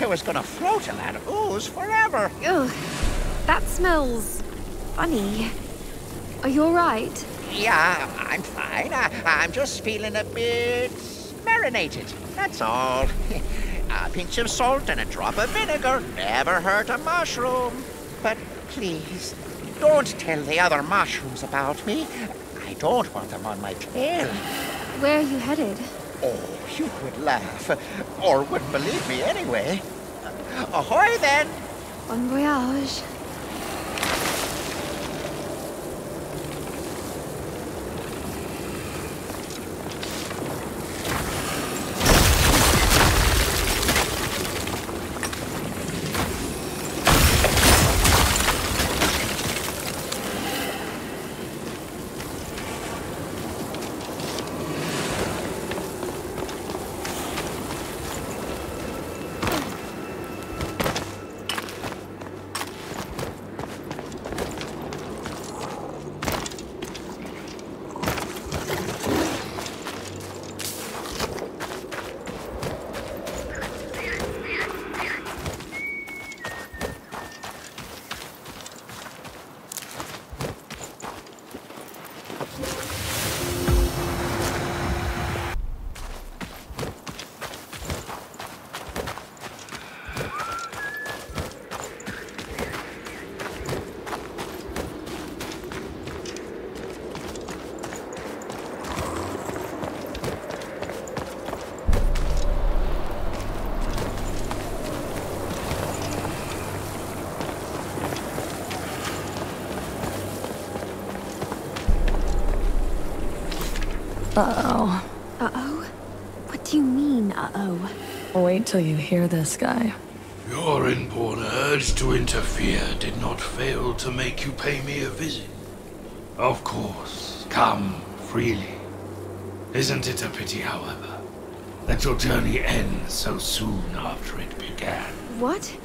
I was gonna float in that ooze forever. Ugh, that smells funny. Are you alright? Yeah, I'm fine. I, I'm just feeling a bit marinated. That's all. a pinch of salt and a drop of vinegar never hurt a mushroom. But please, don't tell the other mushrooms about me. I don't want them on my tail. Where are you headed? Oh, you would laugh. Or wouldn't believe me anyway. Ahoy then! Bon voyage. Uh-oh. Uh-oh? What do you mean, uh-oh? Wait till you hear this guy. Your inborn urge to interfere did not fail to make you pay me a visit. Of course, come freely. Isn't it a pity, however, that your journey ends so soon after it began? What?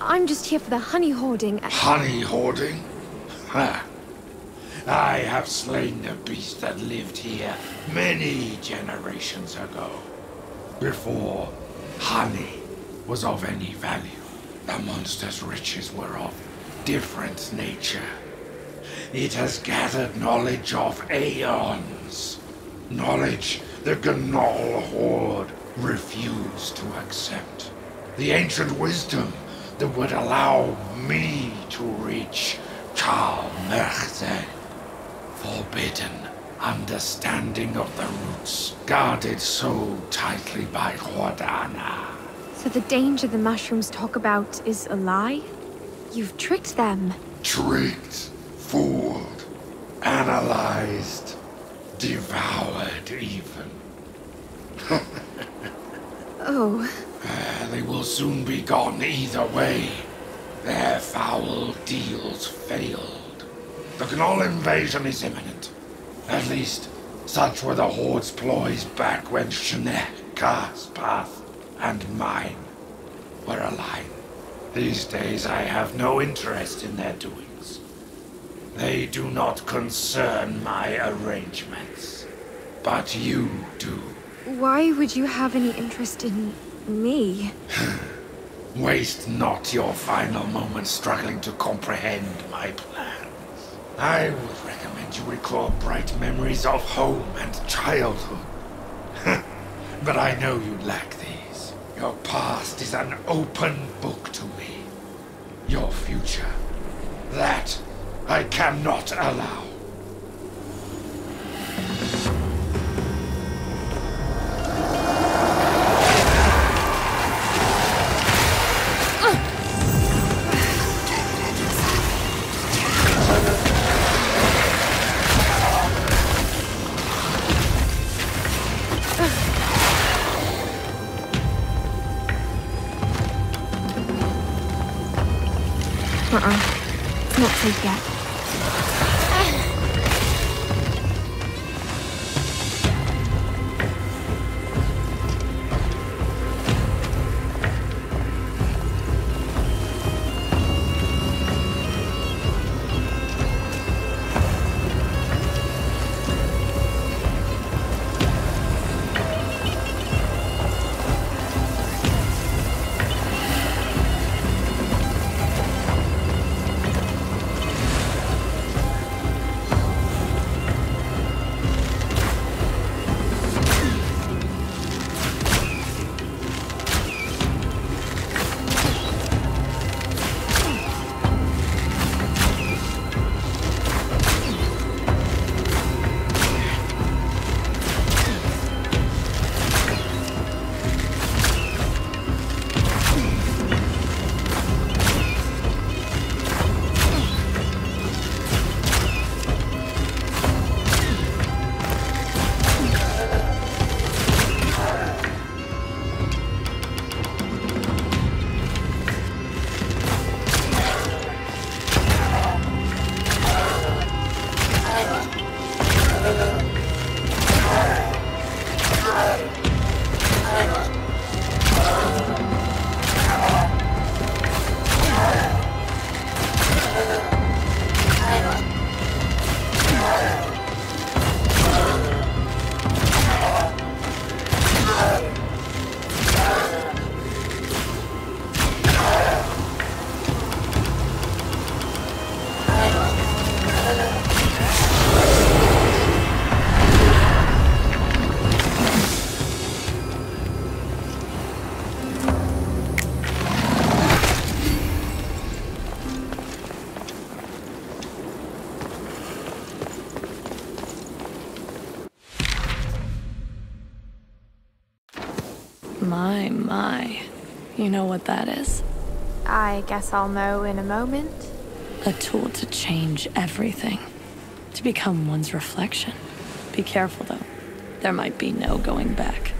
I'm just here for the honey hoarding. Honey hoarding? Ha! I have slain the beast that lived here many generations ago. Before honey was of any value, the monster's riches were of different nature. It has gathered knowledge of aeons. Knowledge the Gnoll Horde refused to accept. The ancient wisdom that would allow me to reach Merzen. Forbidden understanding of the roots guarded so tightly by Gordana. So the danger the mushrooms talk about is a lie? You've tricked them. Tricked, fooled, analyzed, devoured even. Oh, Uh, they will soon be gone either way. Their foul deals failed. The Gnoll invasion is imminent. At least, such were the Horde's ploys back when Shnek's path and mine were aligned. These days I have no interest in their doings. They do not concern my arrangements. But you do. why would you have any interest in me? Waste not your final moments struggling to comprehend my plans. I would recommend you recall bright memories of home and childhood. but I know you lack these. Your past is an open book to me. Your future, that I cannot allow. What that is? I guess I'll know in a moment. A tool to change everything. To become one's reflection. Be careful, though. There might be no going back.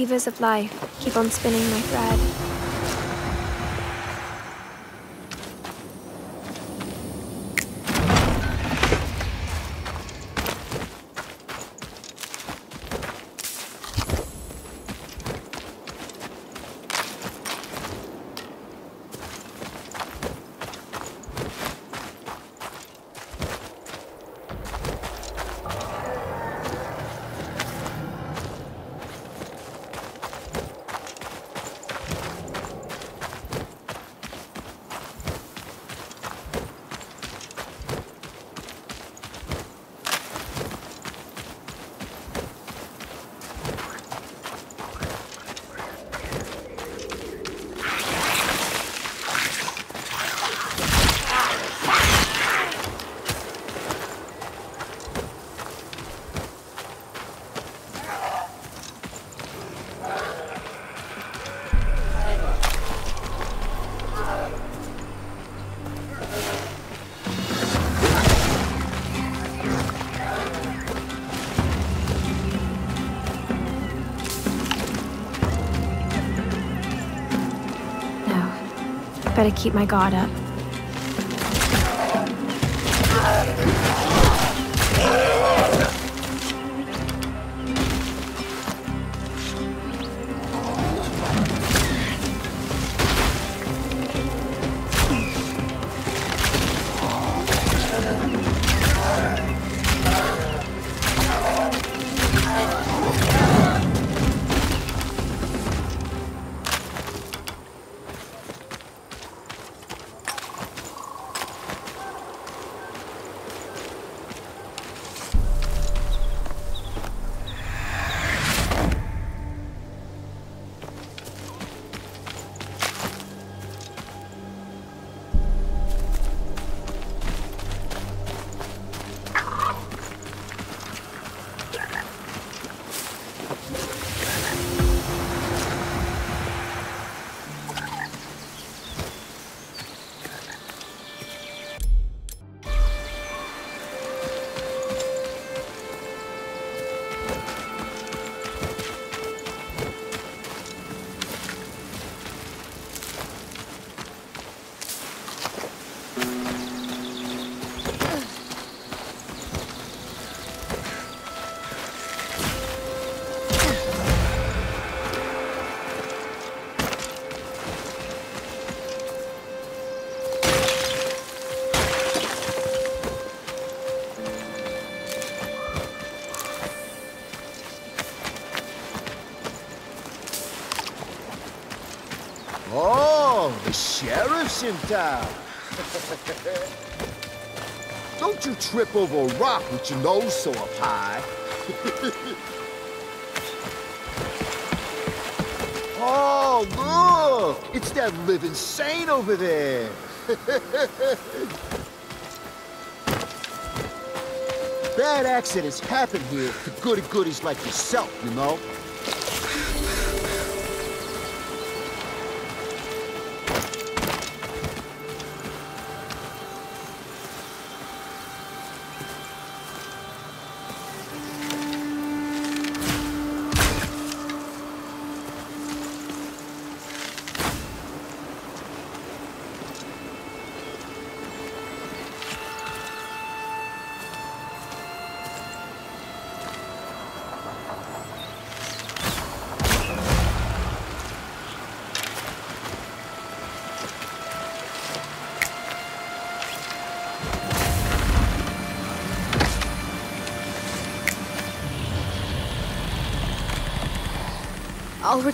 Weavers of life, keep on spinning my thread. Better keep my guard up. Town. Don't you trip over a rock with your nose so up high. oh, look! It's that living saint over there. Bad accidents happen here to goody goodies like yourself, you know?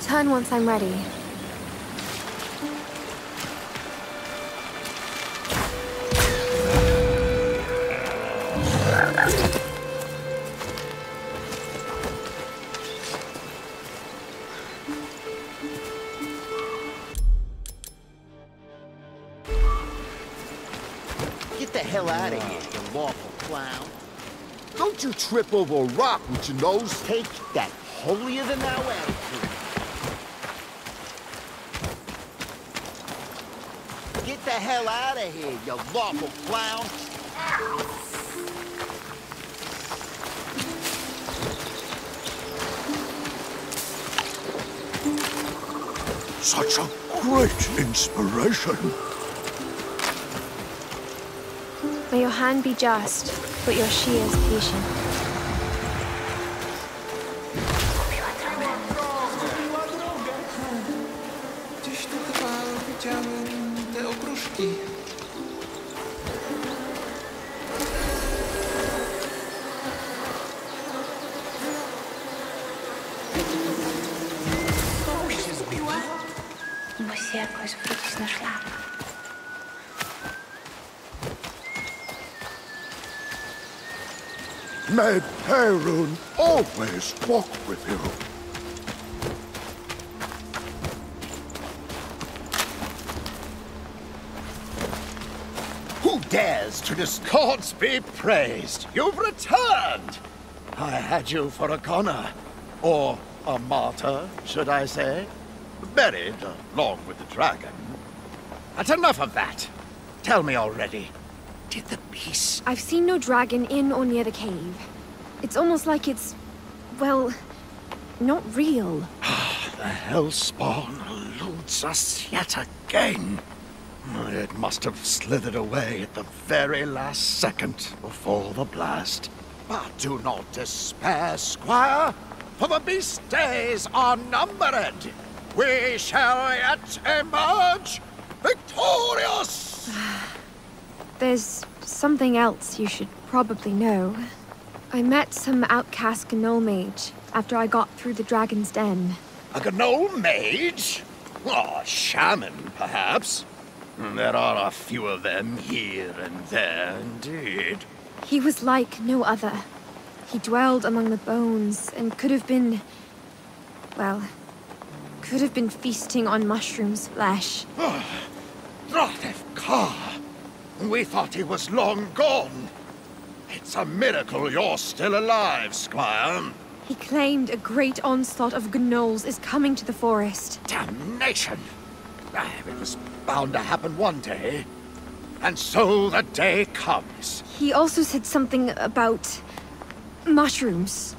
Return once I'm ready. Get the hell out of here, you lawful clown. Don't you trip over a rock with your nose. Take that holier-than-thou attitude. Get the hell out of here, you lawful clown. Such a great inspiration. May your hand be just, but your shears patient. May Perun always walk with you. Who dares to this gods be praised? You've returned! I had you for a goner. Or a martyr, should I say? Buried along with the dragon. That's enough of that. Tell me already. The beast... I've seen no dragon in or near the cave. It's almost like it's, well, not real. Ah, the hellspawn eludes us yet again. It must have slithered away at the very last second before the blast. But do not despair, squire, for the beast's days are numbered. We shall yet emerge victorious! There's something else you should probably know. I met some outcast gnoll mage after I got through the dragon's den. A gnome mage? Oh, shaman, perhaps. There are a few of them here and there, indeed. He was like no other. He dwelled among the bones and could have been. Well, could have been feasting on mushrooms' flesh. Ah, Drathef Ka! We thought he was long gone. It's a miracle you're still alive, Squire. He claimed a great onslaught of gnolls is coming to the forest. Damnation! Ah, It was bound to happen one day. And so the day comes. He also said something about mushrooms,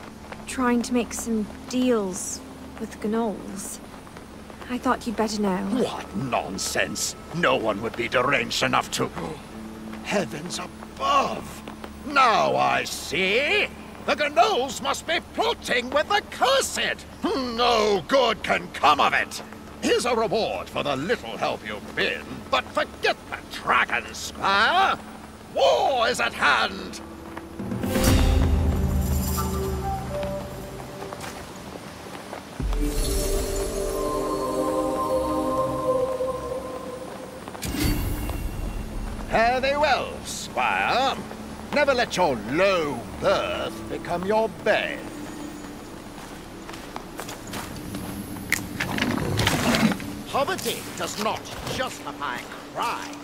trying to make some deals with gnolls. I thought you'd better know. What nonsense! No one would be deranged enough to... Heavens above! Now I see! The Gnolls must be plotting with the Cursed! No good can come of it! Here's a reward for the little help you've been, but forget the dragon, Squire! War is at hand! Fare thee well, Squire. Never let your low birth become your bed. Poverty does not justify crime.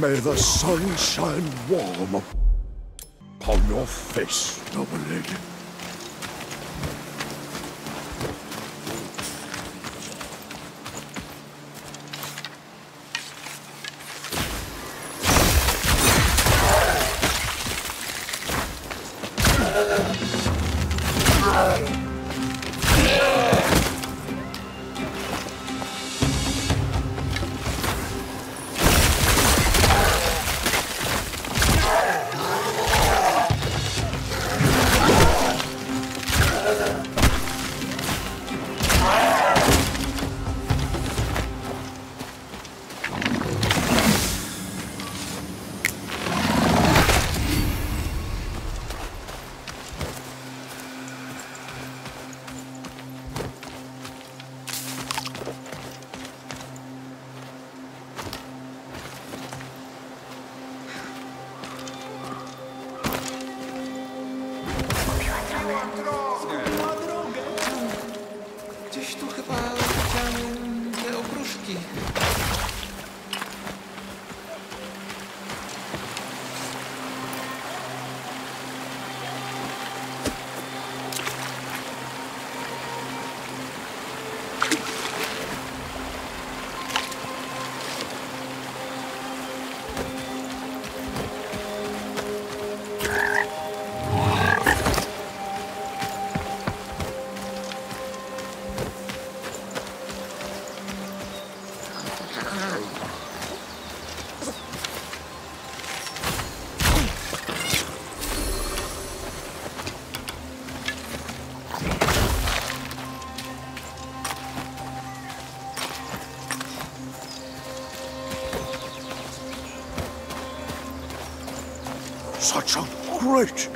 May the sun shine warm upon your face, noble lady.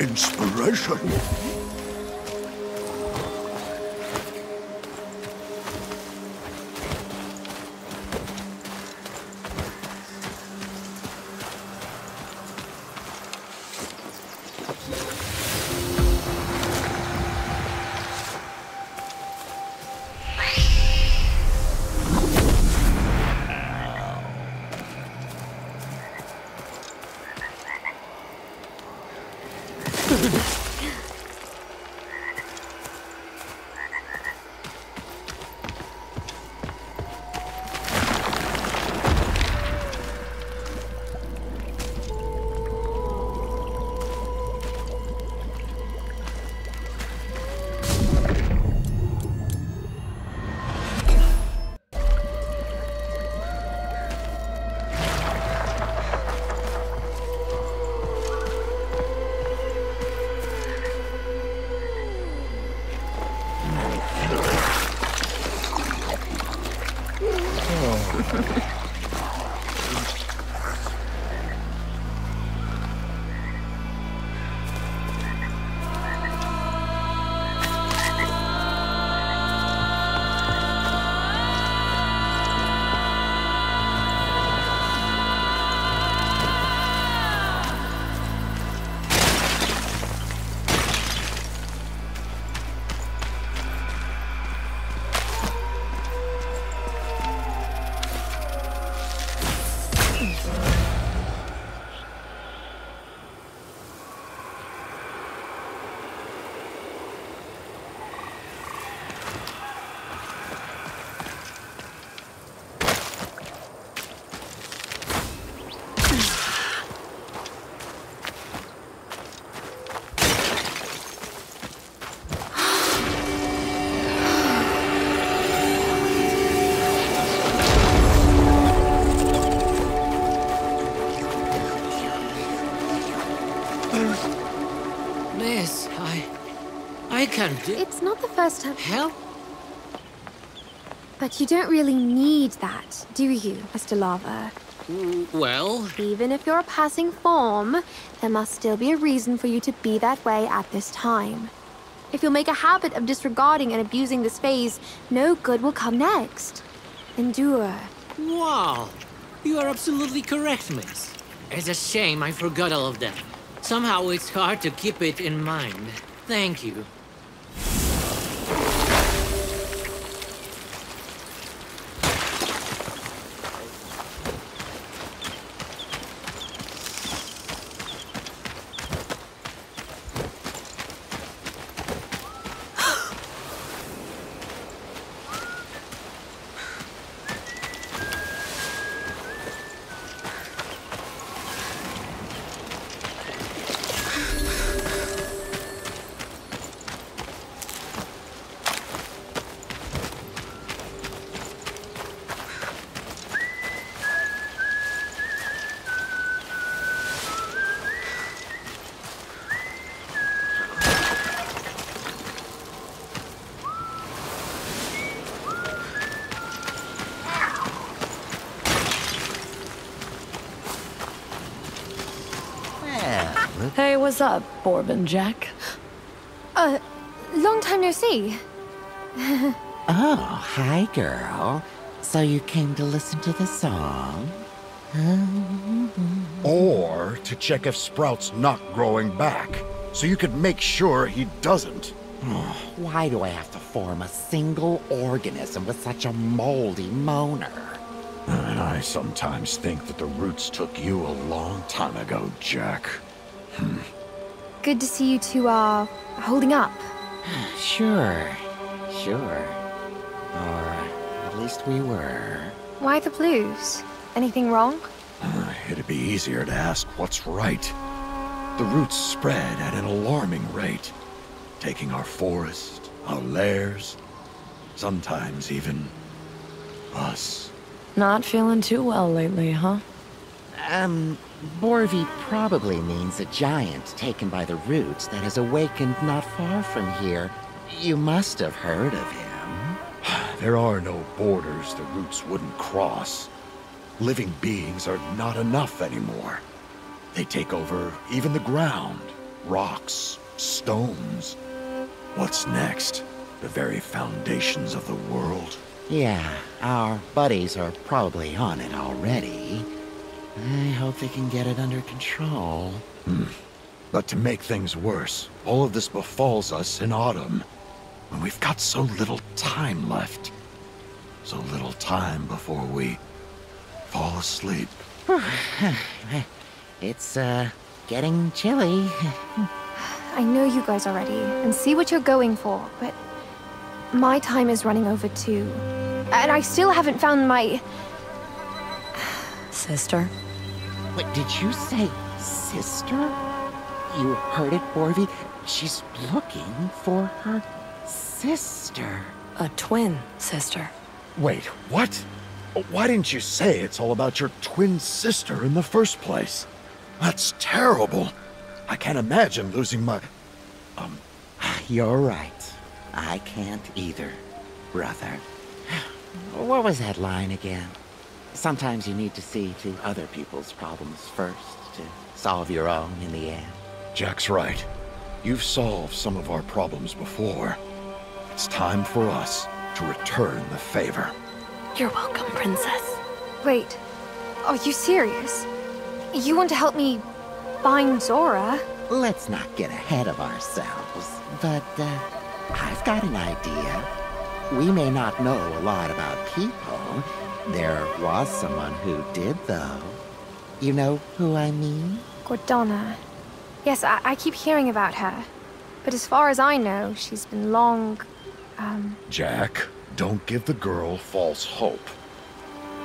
Inspiration. It's not the first time. Help? But you don't really need that, do you, Mr. Lava? Mm, well, Even if you're a passing form, there must still be a reason for you to be that way at this time. If you'll make a habit of disregarding and abusing this phase, no good will come next. Endure. wow. You are absolutely correct, miss. It's a shame I forgot all of that. Somehow it's hard to keep it in mind. Thank you. What's Borbin Jack? Uh, long time no see. Oh, hi, girl. So you came to listen to the song? Or to check if Sprout's not growing back. so you could make sure he doesn't. Why do I have to form a single organism with such a moldy moaner? And I sometimes think that the roots took you a long time ago, Jack. Good to see you two are holding up. Sure, sure. Or at least we were. Why the blues? Anything wrong? Uh, It'd be easier to ask what's right. The roots spread at an alarming rate, taking our forest, our lairs, sometimes even us. Not feeling too well lately, huh? Um, Borvi probably means a giant taken by the roots that has awakened not far from here. You must have heard of him. There are no borders the roots wouldn't cross. Living beings are not enough anymore. They take over even the ground, rocks, stones. What's next? The very foundations of the world? Yeah, our buddies are probably on it already. I hope they can get it under control. But to make things worse, all of this befalls us in autumn. When we've got so little time left. So little time before we fall asleep. It's, uh, getting chilly. I know you guys already, and see what you're going for, but my time is running over too. And I still haven't found my. Sister? What did you say sister? You heard it, Borvi? She's looking for her sister. A twin sister. Wait, what? Why didn't you say it's all about your twin sister in the first place? That's terrible. I can't imagine losing my. Um, You're right. I can't either, brother. What was that line again? Sometimes you need to see to other people's problems first to solve your own in the end. Jack's right. You've solved some of our problems before. It's time for us to return the favor. You're welcome, Princess. Wait, are you serious? You want to help me find Zora? Let's not get ahead of ourselves, but uh, I've got an idea. We may not know a lot about people. There was someone who did, though. You know who I mean? Gordana. Yes, I, I keep hearing about her. But as far as I know, she's been long. Um, Jack, don't give the girl false hope.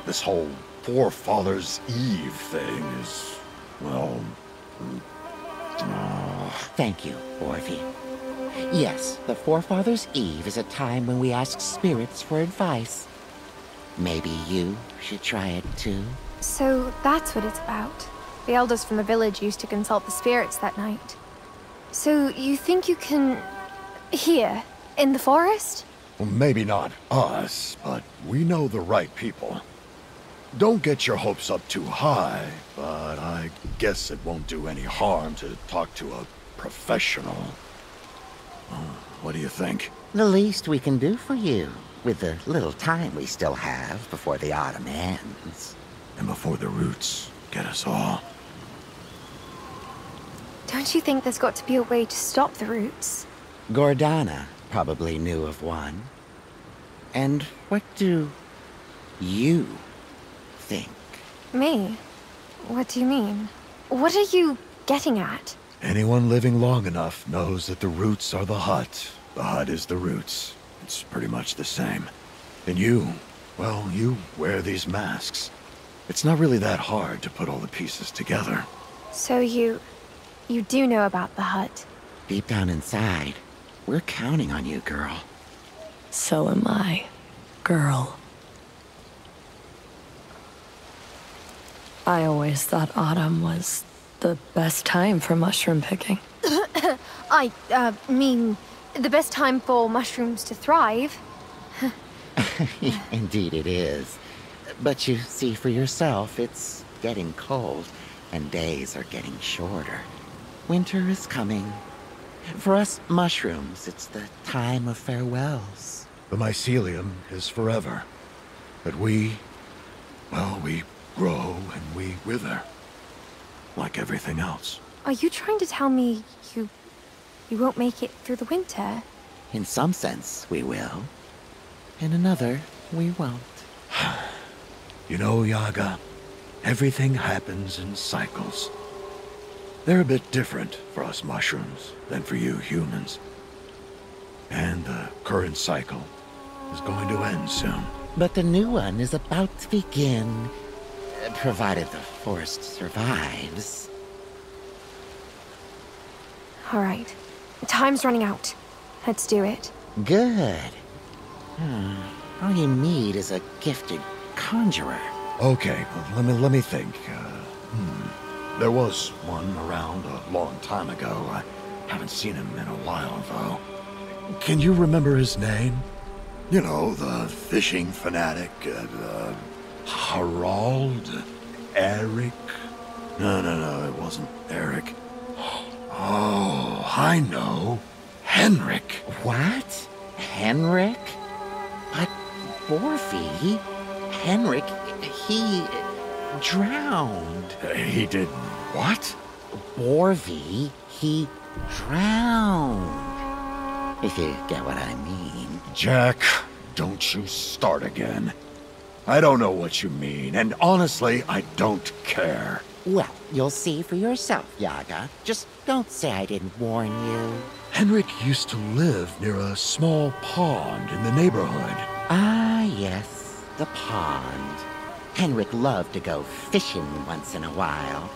This whole forefathers Eve thing is, well, uh, Thank you, Orvie. Yes, the Forefathers' Eve is a time when we ask spirits for advice. Maybe you should try it too. so that's what it's about. The elders from the village used to consult the spirits that night. So you think you can. here, in the forest? well, maybe not us, but we know the right people. Don't get your hopes up too high, but I guess it won't do any harm to talk to a professional. Uh, What do you think? The least we can do for you, with the little time we still have before the autumn ends. And before the roots get us all. Don't you think there's got to be a way to stop the roots? Gordana probably knew of one. And what do you think? Me? What do you mean? What are you getting at? Anyone living long enough knows that the roots are the hut. The hut is the roots. It's pretty much the same. And you, well, you wear these masks. It's not really that hard to put all the pieces together. So you. you do know about the hut? Deep down inside, we're counting on you, girl. So am I, girl. I always thought autumn was the best time for mushroom picking. I, uh, mean, the best time for mushrooms to thrive. Indeed it is. But you see for yourself, it's getting cold, and days are getting shorter. Winter is coming. For us mushrooms, it's the time of farewells. The mycelium is forever. But we, well, we grow and we wither. Like everything else. Are you trying to tell me you we won't make it through the winter. In some sense, we will. In another, we won't. You know, Yaga, everything happens in cycles. They're a bit different for us mushrooms than for you humans. And the current cycle is going to end soon. But the new one is about to begin, provided the forest survives. All right. Time's running out. Let's do it. Good. Hmm. All you need is a gifted conjurer. Okay, well, let me let me think. Uh, hmm. There was one around a long time ago. I haven't seen him in a while, though. Can you remember his name? You know, the fishing fanatic, uh, uh, Harald? Eric? No, no, no, it wasn't Eric. Oh, I know. Henrik. What? Henrik? But Borfi, Henrik, he drowned. He did what? Borvi, he drowned. If you get what I mean. Jack, don't you start again. I don't know what you mean, and honestly, I don't care. Well, you'll see for yourself, Yaga. Just don't say I didn't warn you. Henrik used to live near a small pond in the neighborhood. Ah, yes, the pond. Henrik loved to go fishing once in a while.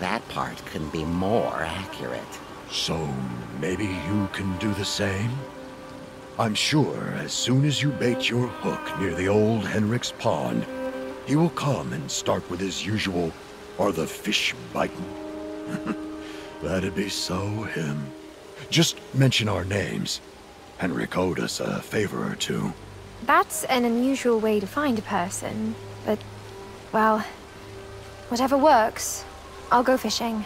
That part couldn't be more accurate. So maybe you can do the same? I'm sure as soon as you bait your hook near the old Henrik's pond, he will come and start with his usual, are the fish biting? That'd be so him. Just mention our names. Henrik owed us a favor or two. That's an unusual way to find a person, but, well, whatever works. I'll go fishing.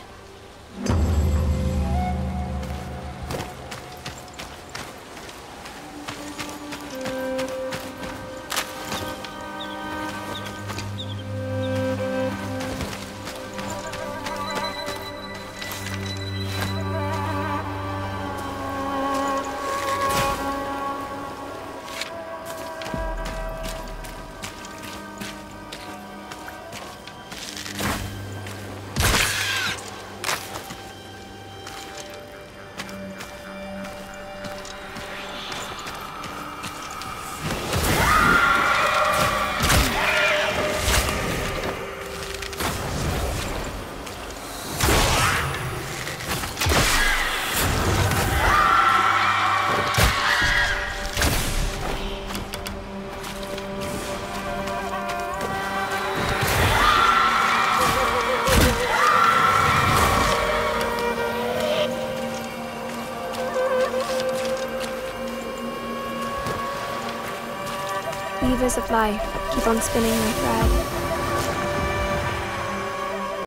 Of life, keep on spinning my thread.